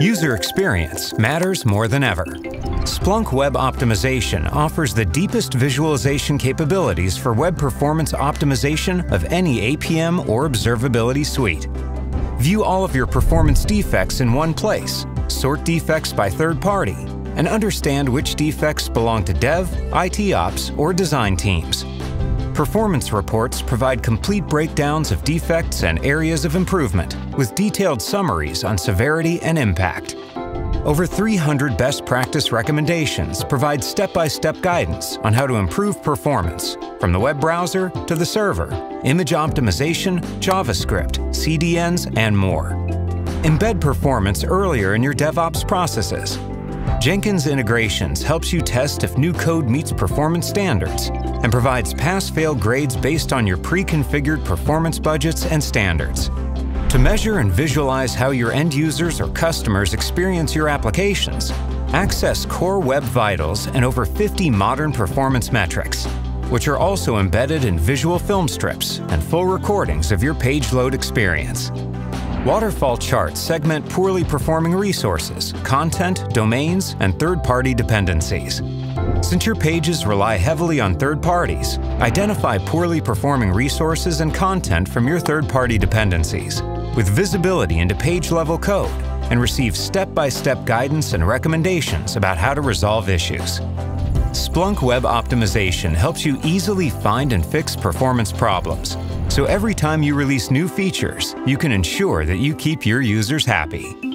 User experience matters more than ever. Splunk Web Optimization offers the deepest visualization capabilities for web performance optimization of any APM or observability suite. View all of your performance defects in one place, sort defects by third party, and understand which defects belong to dev, IT ops, or design teams. Performance reports provide complete breakdowns of defects and areas of improvement, with detailed summaries on severity and impact. Over 300 best practice recommendations provide step-by-step guidance on how to improve performance, from the web browser to the server, image optimization, JavaScript, CDNs, and more. Embed performance earlier in your DevOps processes. Jenkins Integrations helps you test if new code meets performance standards and provides pass-fail grades based on your pre-configured performance budgets and standards. To measure and visualize how your end users or customers experience your applications, access Core Web Vitals and over 50 modern performance metrics, which are also embedded in visual film strips and full recordings of your page load experience. Waterfall charts segment poorly performing resources, content, domains, and third-party dependencies. Since your pages rely heavily on third parties, identify poorly performing resources and content from your third-party dependencies, with visibility into page-level code, and receive step-by-step guidance and recommendations about how to resolve issues. Splunk Web Optimization helps you easily find and fix performance problems, so every time you release new features, you can ensure that you keep your users happy.